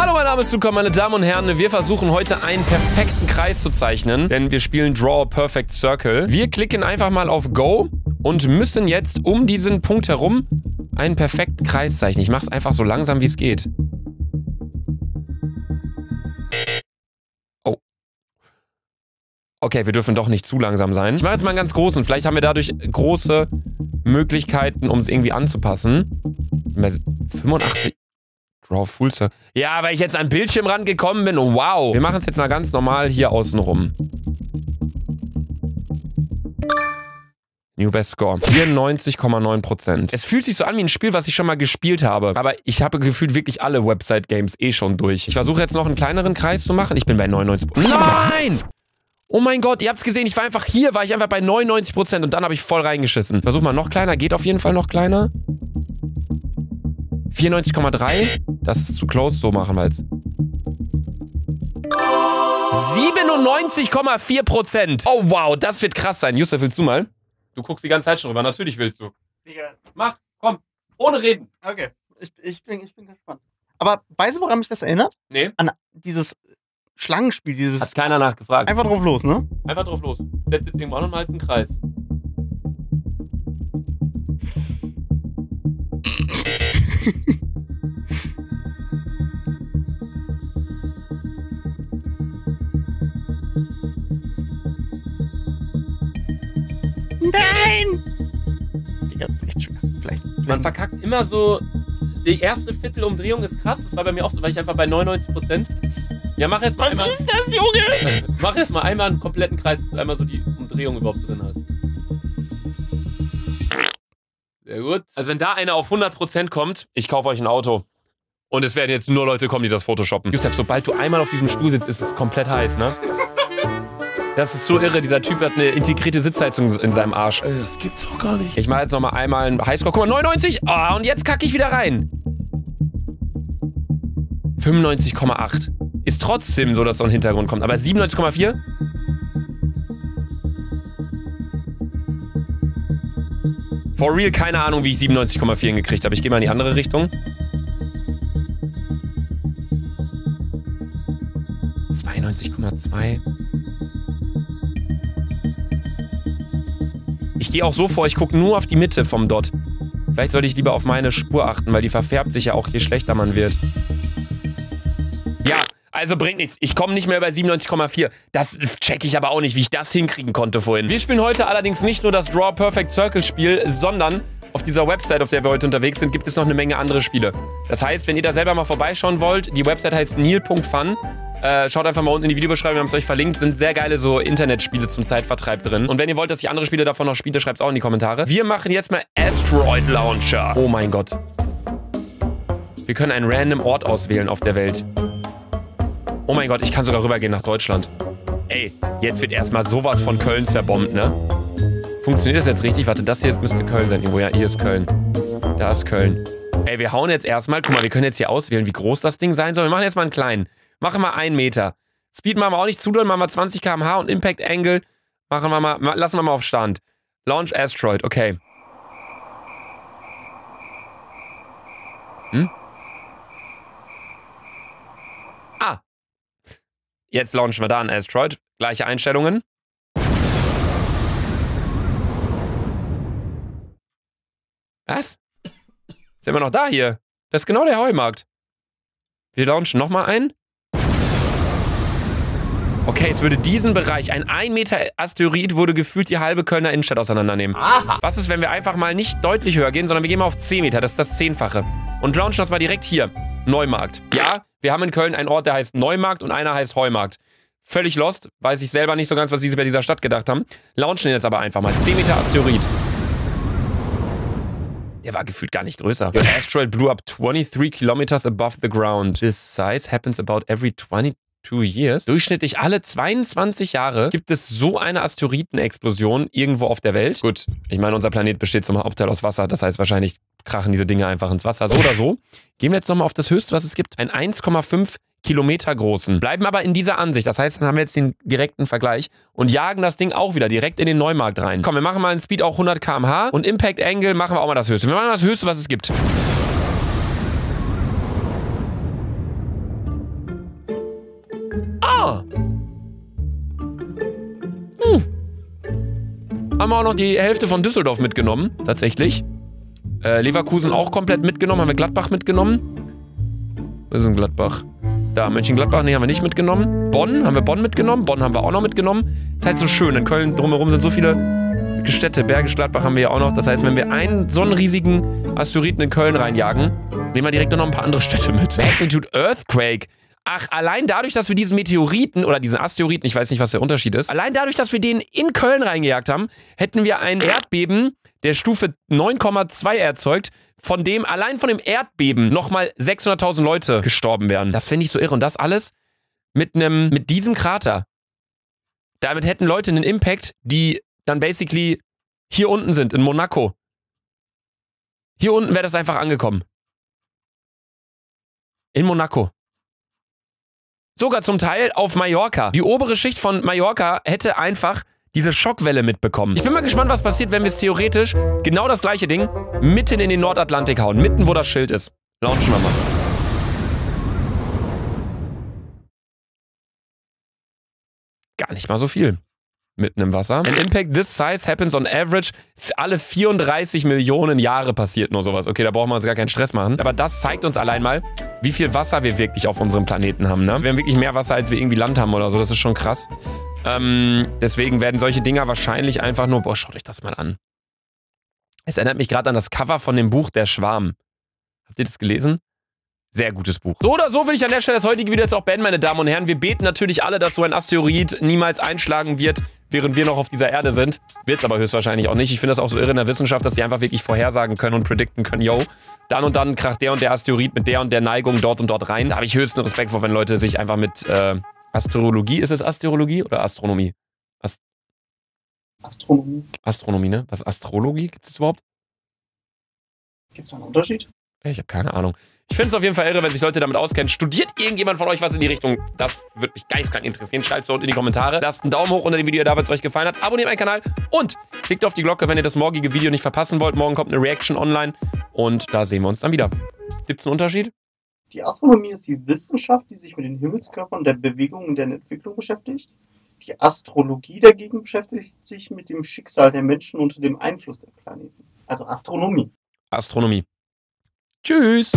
Hallo, mein Name ist Luca, meine Damen und Herren. Wir versuchen heute einen perfekten Kreis zu zeichnen, denn wir spielen Draw a Perfect Circle. Wir klicken einfach mal auf Go und müssen jetzt um diesen Punkt herum einen perfekten Kreis zeichnen. Ich mache es einfach so langsam, wie es geht. Oh. Okay, wir dürfen doch nicht zu langsam sein. Ich mache jetzt mal einen ganz großen. Vielleicht haben wir dadurch große Möglichkeiten, um es irgendwie anzupassen. 85... Draw Full Circle. Ja, weil ich jetzt an Bildschirmrand gekommen bin. Wow. Wir machen es jetzt mal ganz normal hier außen rum. New Best Score. 94,9%. Es fühlt sich so an wie ein Spiel, was ich schon mal gespielt habe. Aber ich habe gefühlt wirklich alle Website-Games eh schon durch. Ich versuche jetzt noch einen kleineren Kreis zu machen. Ich bin bei 99%. Nein! Oh mein Gott, ihr habt es gesehen, ich war einfach hier, war ich einfach bei 99% und dann habe ich voll reingeschissen. Versuch mal noch kleiner, geht auf jeden Fall noch kleiner. 94,3. Das ist zu close, so machen wir jetzt. 97,4%. Oh wow, das wird krass sein. Yusuf, willst du mal? Du guckst die ganze Zeit schon rüber, natürlich willst du. Digga. Mach, komm, ohne reden. Okay, ich, ich, bin, ich bin gespannt. Aber weißt du, woran mich das erinnert? Nee, An dieses Schlangenspiel, dieses. hat keiner nachgefragt. Einfach drauf los, ne? Einfach drauf los. Setz jetzt irgendwo an und malst einen Kreis. Ist echt schwer. Vielleicht. Man verkackt immer so. Die erste Viertelumdrehung ist krass. Das war bei mir auch so, weil ich einfach bei 99%. Ja, mach jetzt mal Was einmal. ist das, Junge? Mach jetzt mal einmal einen kompletten Kreis, dass du einmal so die Umdrehung überhaupt drin hast. Sehr gut. Also wenn da einer auf 100% kommt, ich kaufe euch ein Auto. Und es werden jetzt nur Leute kommen, die das photoshoppen. Yusuf, sobald du einmal auf diesem Stuhl sitzt, ist es komplett heiß, ne? Das ist so irre. Dieser Typ hat eine integrierte Sitzheizung in seinem Arsch. Ey, das gibt's doch gar nicht. Ich mache jetzt nochmal einmal einen Highscore. Guck mal, 99. Ah, und jetzt kacke ich wieder rein. 95,8. Ist trotzdem so, dass so ein Hintergrund kommt. Aber 97,4? For real, keine Ahnung, wie ich 97,4 hingekriegt habe. Ich gehe mal in die andere Richtung. 92,2. Ich gehe auch so vor, ich gucke nur auf die Mitte vom Dot. Vielleicht sollte ich lieber auf meine Spur achten, weil die verfärbt sich ja auch, je schlechter man wird. Ja, also bringt nichts. Ich komme nicht mehr über 97,4. Das check ich aber auch nicht, wie ich das hinkriegen konnte vorhin. Wir spielen heute allerdings nicht nur das Draw Perfect Circle Spiel, sondern auf dieser Website, auf der wir heute unterwegs sind, gibt es noch eine Menge andere Spiele. Das heißt, wenn ihr da selber mal vorbeischauen wollt, die Website heißt neil.fun. Äh, schaut einfach mal unten in die Videobeschreibung, wir haben es euch verlinkt. Sind sehr geile so Internetspiele zum Zeitvertreib drin. Und wenn ihr wollt, dass ich andere Spiele davon noch spiele, schreibt es auch in die Kommentare. Wir machen jetzt mal Asteroid Launcher. Oh mein Gott. Wir können einen random Ort auswählen auf der Welt. Oh mein Gott, ich kann sogar rübergehen nach Deutschland. Ey, jetzt wird erstmal sowas von Köln zerbombt, ne? Funktioniert das jetzt richtig? Warte, das hier müsste Köln sein. Irgendwo, ja, hier ist Köln. Da ist Köln. Ey, wir hauen jetzt erstmal. Guck mal, wir können jetzt hier auswählen, wie groß das Ding sein soll. Wir machen jetzt mal einen kleinen. Machen wir einen Meter. Speed machen wir auch nicht zu doll, machen wir 20 km/h und Impact Angle machen wir mal, ma- lassen wir mal auf Stand. Launch Asteroid, okay. Hm? Ah. Jetzt launchen wir da einen Asteroid. Gleiche Einstellungen. Was? Sind wir noch da hier? Das ist genau der Heumarkt. Wir launchen nochmal ein. Okay, es würde diesen Bereich, ein 1 Meter Asteroid, würde gefühlt die halbe Kölner Innenstadt auseinandernehmen. Aha. Was ist, wenn wir einfach mal nicht deutlich höher gehen, sondern wir gehen mal auf 10 Meter, das ist das Zehnfache. Und launchen das mal direkt hier. Neumarkt. Ja, wir haben in Köln einen Ort, der heißt Neumarkt und einer heißt Heumarkt. Völlig lost, weiß ich selber nicht so ganz, was sie bei dieser Stadt gedacht haben. Launchen den jetzt aber einfach mal. 10 Meter Asteroid. Der war gefühlt gar nicht größer. The asteroid blew up 23 kilometers above the ground. This size happens about every 22 years. Durchschnittlich alle 22 Jahre gibt es so eine Asteroidenexplosion irgendwo auf der Welt. Gut, ich meine, unser Planet besteht zum Hauptteil aus Wasser. Das heißt, wahrscheinlich krachen diese Dinge einfach ins Wasser. So oder so. Gehen wir jetzt nochmal auf das Höchste, was es gibt. Ein 1,5 Kilometer großen. Bleiben aber in dieser Ansicht. Das heißt, dann haben wir jetzt den direkten Vergleich und jagen das Ding auch wieder direkt in den Neumarkt rein. Komm, wir machen mal einen Speed auch 100 km/h und Impact Angle machen wir auch mal das Höchste. Wir machen das Höchste, was es gibt. Hm. Haben wir auch noch die Hälfte von Düsseldorf mitgenommen, tatsächlich. Äh, Leverkusen auch komplett mitgenommen, haben wir Gladbach mitgenommen. Wo ist denn Gladbach? Da, Mönchengladbach, nee, haben wir nicht mitgenommen. Bonn, haben wir Bonn mitgenommen. Bonn haben wir auch noch mitgenommen. Ist halt so schön. In Köln drumherum sind so viele Städte. Bergisch Gladbach haben wir ja auch noch. Das heißt, wenn wir einen so einen riesigen Asteroiden in Köln reinjagen, nehmen wir direkt noch ein paar andere Städte mit. Magnitude Earthquake. Ach, allein dadurch, dass wir diesen Meteoriten oder diesen Asteroiden, ich weiß nicht, was der Unterschied ist, allein dadurch, dass wir den in Köln reingejagt haben, hätten wir ein Erdbeben der Stufe 9,2 erzeugt, von dem allein von dem Erdbeben nochmal 600.000 Leute gestorben wären. Das finde ich so irre. Und das alles mit einem, mit diesem Krater. Damit hätten Leute einen Impact, die dann basically hier unten sind, in Monaco. Hier unten wäre das einfach angekommen. In Monaco. Sogar zum Teil auf Mallorca. Die obere Schicht von Mallorca hätte einfach diese Schockwelle mitbekommen. Ich bin mal gespannt, was passiert, wenn wir es theoretisch genau das gleiche Ding mitten in den Nordatlantik hauen. Mitten, wo das Schild ist. Launchen wir mal. Gar nicht mal so viel mitten im Wasser. An impact this size happens on average alle 34 Millionen Jahre passiert nur sowas. Okay, da brauchen wir uns gar keinen Stress machen. Aber das zeigt uns allein mal, wie viel Wasser wir wirklich auf unserem Planeten haben. Ne? Wir haben wirklich mehr Wasser, als wir irgendwie Land haben oder so. Das ist schon krass. Ähm, deswegen werden solche Dinger wahrscheinlich einfach nur... Boah, schaut euch das mal an. Es erinnert mich gerade an das Cover von dem Buch Der Schwarm. Habt ihr das gelesen? Sehr gutes Buch. So oder so will ich an der Stelle das heutige Video jetzt auch beenden, meine Damen und Herren. Wir beten natürlich alle, dass so ein Asteroid niemals einschlagen wird, während wir noch auf dieser Erde sind. Wird es aber höchstwahrscheinlich auch nicht. Ich finde das auch so irre in der Wissenschaft, dass sie einfach wirklich vorhersagen können und predikten können, yo, dann und dann kracht der und der Asteroid mit der und der Neigung dort und dort rein. Da habe ich höchsten Respekt vor, wenn Leute sich einfach mit äh, Astrologie, ist es Astrologie oder Astronomie? Ast Astronomie. Astronomie, ne? Was Astrologie? Gibt es überhaupt? Gibt es einen Unterschied? Ich habe keine Ahnung. Ich finde es auf jeden Fall irre, wenn sich Leute damit auskennen. Studiert irgendjemand von euch was in die Richtung? Das würde mich geistkrank interessieren. Schreibt es dort in die Kommentare. Lasst einen Daumen hoch unter dem Video da, wenn es euch gefallen hat. Abonniert meinen Kanal und klickt auf die Glocke, wenn ihr das morgige Video nicht verpassen wollt. Morgen kommt eine Reaction online und da sehen wir uns dann wieder. Gibt es einen Unterschied? Die Astronomie ist die Wissenschaft, die sich mit den Himmelskörpern der Bewegung und deren Entwicklung beschäftigt. Die Astrologie dagegen beschäftigt sich mit dem Schicksal der Menschen unter dem Einfluss der Planeten. Also Astronomie. Astronomie. Tschüss.